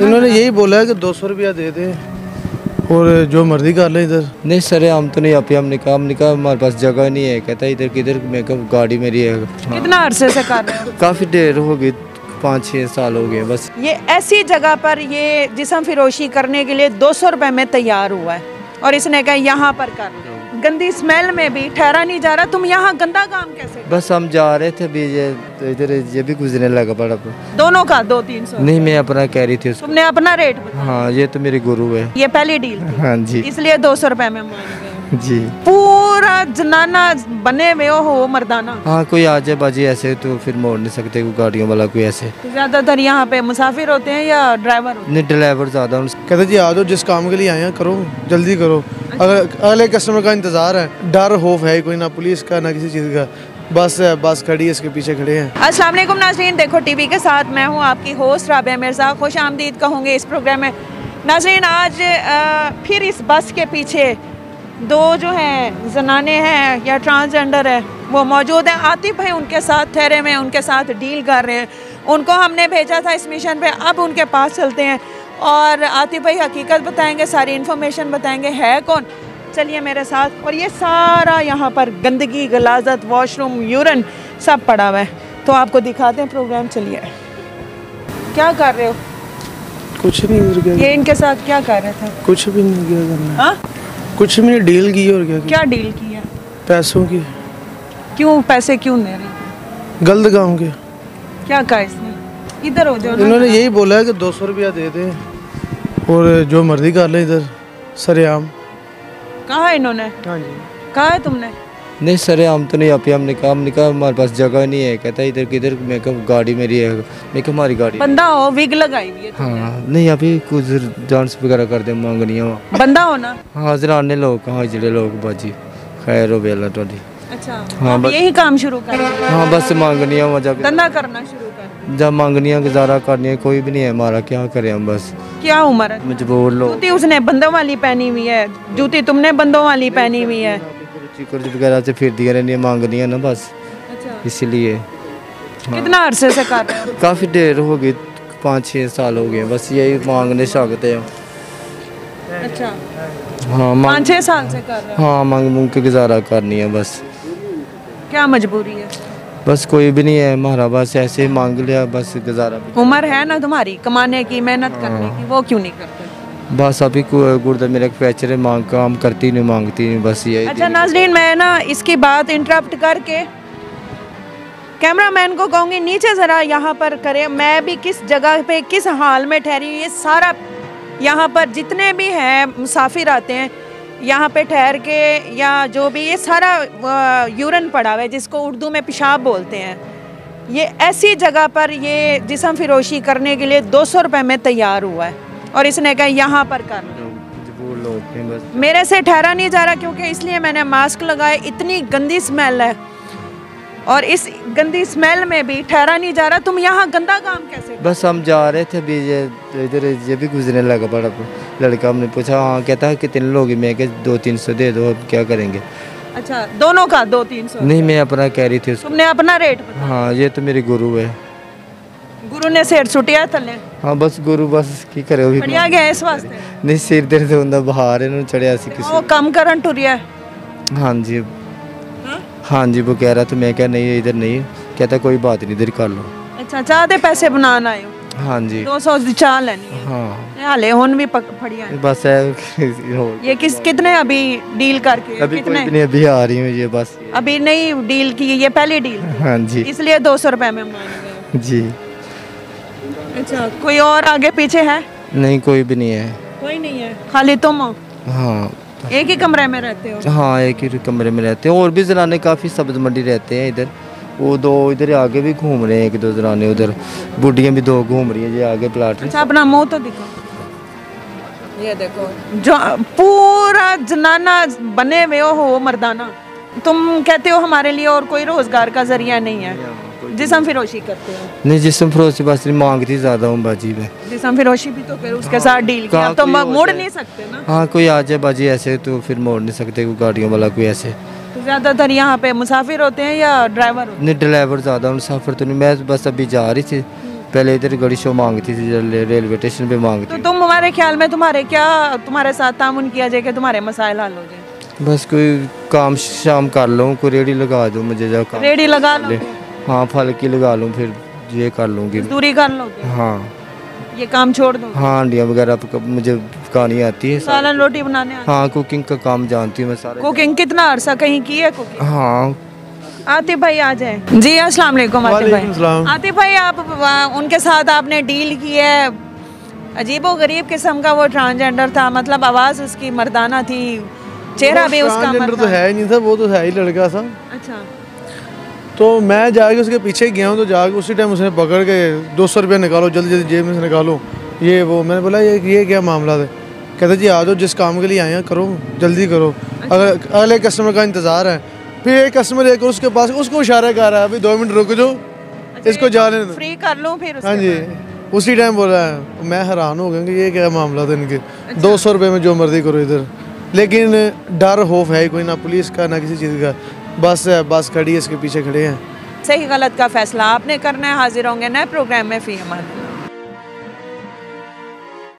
इन्होंने यही बोला है कि दो सौ रुपया दे दे। और जो मर्ज़ी कर ले इधर। नहीं सर हम तो नहीं यहाँ पे हमने कहा हमने कहा हमारे पास जगह नहीं है कहता इधर किधर मैं कहा गाड़ी मेरी है। हाँ। कितना अरसे से कर रहे हो? काफ़ी देर हो गई पाँच छः साल हो गए बस। ये ऐसी जगह पर ये जिसम फिरोशी करने के लिए दो सौ रुपए में तैयार हुआ है और इसने कहा यहाँ पर कर लो। गंदी स्मेल में भी ठहरा नहीं जा रहा। तुम यहाँ गंदा काम कैसे बस हम जा रहे थे अभी ये तो इधर ये भी गुजरने लगा पड़ा दोनों का दो तीन सौ नहीं मैं अपना कह रही थी उसको। तुमने अपना रेट हाँ ये तो मेरी गुरु है। ये पहली डील हाँ जी। इसलिए दो सौ रुपए में जी। पूरा जनाना बने हुए हो मर्दाना। हाँ कोई आ जाए बाजी ऐसे तो फिर मोड़ नहीं सकते कोई गाड़ियों वाला कोई ऐसे। तो ज़्यादातर यहाँ पे मुसाफिर होते हैं या ड्राइवर नहीं ड्राइवर ज़्यादा कहते जी आ जाओ जिस काम के लिए आए हैं करो जल्दी करो। अगले कस्टमर का इंतज़ार है, डर खौफ है, कोई ना पुलिस का, ना किसी चीज़ का। बस है, बस खड़ी है, इसके पीछे खड़े हैं। अस्सलाम वालेकुम नाजरीन, देखो टीवी के साथ मैं हूँ आपकी होस्ट राबिया मिर्ज़ा। खुश आमदीद कहूँगी इस प्रोग्राम में। नाजरीन, आज फिर इस बस के पीछे दो जो हैं, जनाने हैं या ट्रांसजेंडर है, वो मौजूद हैं। आतिफ भाई उनके साथ ठहरे हुए उनके साथ डील कर रहे हैं। उनको हमने भेजा था इस मिशन पे, अब उनके पास चलते हैं। और आतिफ भाई हकीकत बताएँगे सारी इन्फॉर्मेशन बताएँगे है कौन? चलिए मेरे साथ और ये सारा यहाँ पर गंदगी गलाजत वॉशरूम यूरन सब पड़ा हुआ है। तो आपको दिखाते हैं प्रोग्राम चलिए। क्या कर रहे हो? कुछ नहीं क्या। ये इनके साथ क्या कर रहे थे? कुछ भी नहीं किया करना। हाँ? कुछ भी नहीं डील की और क्या क्या डील की है? पैसों की। क्यों पैसे क्यों दे रही? गलत काम के। क्या कहा इसने? इधर हो जाओ इन्होंने यही बोला है कि दो सौ रुपया दे दे और जो मर्ज़ी कर ले इधर सरेआम। कहा इन्होंने? हाँ जी। कहा है तुमने? नहीं सर हम तो नहीं आप हमने कहा हमने कहा हमारे पास जगह नहीं है। कहता इधर किधर मैं कहा गाड़ी मेरी है मैं कहा हमारी गाड़ी बंदा हो विग लगाई हाँ नहीं अभी कुछ डांस वगैरह कर दे मांगनी हो। बंदा हो ना? हाँ जरा आने लोग कहाँ जड़े लोग बाजी खैर हो बेला थोड़ी अच्छा हाँ बस। यही काम शुरू कर हाँ बस मांगनी हो मज़ा धंधा करना शुरू जब मांगनियाँ गुजारा करनी है कोई भी नहीं है हमारा क्या करें हम बस क्या उम्र मजबूर लोग जूती उसने बंदों वाली पहनी हुई है जूती तुमने बंदों वाली पहनी हुई है चिकर वगैरह से फिर दिया रहनी मांगनियाँ ना बस अच्छा इसीलिए कितना अरसे से कर रहे हो काफ़ी देर हो गई पाँच छः साल हो गए बस यही मांगने सकते हैं अच्छा हाँ पाँच छह साल से कर रहे हो हाँ मांग मूंग के गुजारा करनी है बस क्या मजबूरी है बस कोई भी नहीं है हमारा बस ऐसे ही मांग लिया बस गुजारा उम्र है ना तुम्हारी? कमाने की मेहनत करने की वो क्यों नहीं करते? बस अभी गुर्दा मेरा फ्रैक्चर है मांग काम करती नहीं मांगती नहीं बस यही अच्छा नाजरीन मैं ना इसकी बात इंटरप्ट करके कैमरामैन को कहूँगी नीचे ज़रा यहाँ पर करें। मैं भी किस जगह पे किस हाल में ठहरी हूँ ये सारा यहाँ पर जितने भी हैं मुसाफिर आते हैं यहाँ पे ठहर के या जो भी ये सारा यूरन पड़ा हुआ है जिसको उर्दू में पेशाब बोलते हैं। ये ऐसी जगह पर ये जिसम फिरोशी करने के लिए दो सौ रुपये में तैयार हुआ है और इसने कहा यहाँ पर कर। मेरे से ठहरा नहीं जा रहा क्योंकि इसलिए मैंने मास्क लगाए इतनी गंदी स्मेल है। और इस गंदी स्मेल में भी ठहरा नहीं जा रहा तुम यहाँ गंदा काम कैसे कर- बस हम जा रहे थे अभी ये तो इधर ये भी गुजरने लगा बड़ा लड़का हमने पूछा हाँ कहता है कितने लोग हैं मैं क्या दो तीन सौ दे दो अब क्या करेंगे अच्छा दोनों का दो तीन सौ नहीं मैं अपना कह रही थी उसको तुमने अपना रेट बताया हाँ ये तो मेरी गुरु है गुरु ने सेठ सुटिया थले हाँ बस गुरु बस की करे भी बढ़िया गया इस वास्ते नहीं सिर दर्द ਹੁੰਦਾ ਬਾਹਰ ਇਹਨੂੰ ਚੜਿਆ ਸੀ वो कम करन टुरिया हाँ जी हाँ जी वो कह रहा था मैं क्या नहीं इधर नहीं। कहता कोई बात नहीं इधर कर लो। अच्छा चाह दे पैसे बनाना आयो हाँ। जी दो सौ चाह लेनी हाँ। हाले हुन भी पक फड़िया। बस है। ये किस कितने अभी डील करके अभी कितने? भी नहीं अभी आ रही हूँ ये बस। अभी नहीं डील की ये पहली डील हाँ जी इसलिए दो सौ रुपये में जी। अच्छा कोई और आगे पीछे है? नहीं कोई भी नहीं है। कोई नहीं है। खाली तुम हो? हाँ। एक ही कमरे में रहते हो? हाँ एक ही कमरे में रहते हैं। और भी जनाने काफ़ी सब्ज मंडी रहते हैं इधर। वो दो इधर आगे भी घूम रहे हैं एक दो जनाने उधर। बुढ़ियाँ भी दो घूम रही हैं ये आगे प्लाट अच्छा अपना मुँह तो दिखो ये देखो जो पूरा जनाना बने हुए हो मर्दाना। तुम कहते हो हमारे लिए और कोई रोज़गार का ज़रिया नहीं है। जिसम फिरोशी करते हो? नहीं जिसम फरोज से बस मांगती ज़्यादा हूँ बाजी में। जिसम फिरोशी भी तो फिर उसके साथ डील किया। तो मोड़ नहीं सकते ना। हाँ कोई आ जाए बाजी ऐसे तो फिर मोड़ नहीं सकते कोई गाड़ियों वाला कोई ऐसे। तो ज़्यादातर यहाँ पे मुसाफिर होते हैं या ड्राइवर नहीं ड्राइवर ज़्यादा मुसाफिर तो नहीं। मैं बस अभी जा रही थी। पहले इधर गड़ी शो मांगती थी रेलवे स्टेशन पे मांगती तो तुम हमारे ख्याल में तुम्हारे क्या तुम्हारे साथ तामुन किया जाए कि तुम्हारे मसाइल हल हो जाए? बस कोई काम शाम कर लो कोई रेडी लगा दो मुझे जा काम रेडी लगा लो। हाँ फल की लगा लूँ फिर ये कर लूँगी। दूरी कर लोगे? हाँ। ये काम छोड़ दो हाँ अंडियाँ वगैरह पक- मुझे पकानी आती है सालन रोटी बनाने आती हाँ कुकिंग का काम जानती हूँ मैं सारा। कुकिंग कितना अरसा कहीं की है कुकिंग? हाँ। आतिफ भाई आ जाए। जी अस्सलाम वालेकुम आतिफ भाई। आतिफ भाई आप उनके साथ आपने डील की है। अजीब गरीब किस्म का वो ट्रांसजेंडर था मतलब आवाज़ उसकी मर्दाना थी चेहरा भी उसका तो है नहीं था वो तो है ही लड़का था अच्छा। तो मैं जाके उसके पीछे गया हूँ तो जाके उसी टाइम उसने पकड़ के दो सौ रुपया निकालो जल्दी जल्दी जेब में से निकालो। ये वो मैंने बोला ये ये क्या मामला है? कहते जी आ जाओ जिस काम के लिए आए हैं करो जल्दी करो। अगर अगले कस्टमर का इंतज़ार है फिर एक कस्टमर एक उसके पास उसको इशारा कर रहा है अभी दो मिनट रुक जाओ इसको जाने दो। फ्री कर लो फिर हाँ जी। उसी टाइम बोला है मैं हैरान हो गया कि ये क्या मामला था इनके। दो सौ रुपये में जो मर्ज़ी करो इधर। लेकिन डर खौफ है ही कोई ना पुलिस का ना किसी चीज़ का। बस है, बस खड़ी है, इसके पीछे खड़े हैं। सही गलत का फैसला आपने करना है, हाजिर होंगे नए प्रोग्राम में फ़ी हमारे